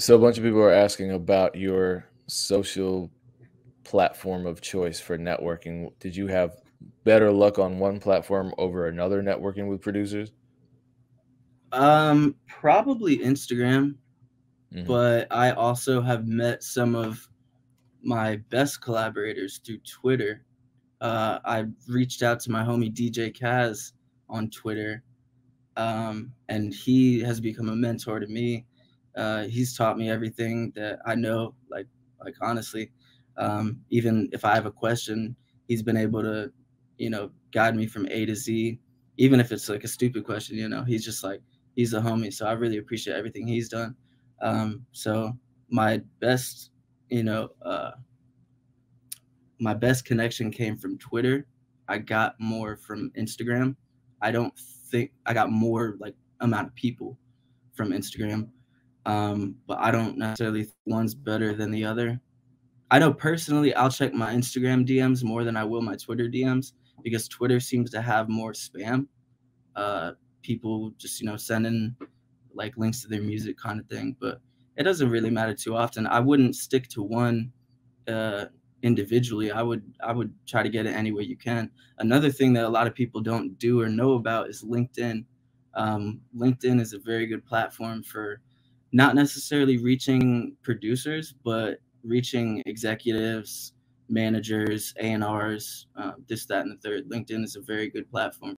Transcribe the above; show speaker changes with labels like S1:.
S1: So a bunch of people are asking about your social platform of choice for networking. Did you have better luck on one platform over another networking with producers?
S2: Um, probably Instagram, mm-hmm. but I also have met some of my best collaborators through Twitter. Uh, I reached out to my homie DJ Kaz on Twitter, um, and he has become a mentor to me. Uh, he's taught me everything that I know. Like, like honestly, um, even if I have a question, he's been able to, you know, guide me from A to Z. Even if it's like a stupid question, you know, he's just like he's a homie. So I really appreciate everything he's done. Um, so my best, you know, uh, my best connection came from Twitter. I got more from Instagram. I don't think I got more like amount of people from Instagram. Um, but I don't necessarily think one's better than the other. I know personally I'll check my Instagram DMs more than I will my Twitter DMs because Twitter seems to have more spam. Uh, people just you know sending like links to their music kind of thing, but it doesn't really matter too often. I wouldn't stick to one uh, individually. I would I would try to get it any way you can. Another thing that a lot of people don't do or know about is LinkedIn. Um, LinkedIn is a very good platform for not necessarily reaching producers, but reaching executives, managers, A and R's, uh, this, that, and the third. LinkedIn is a very good platform.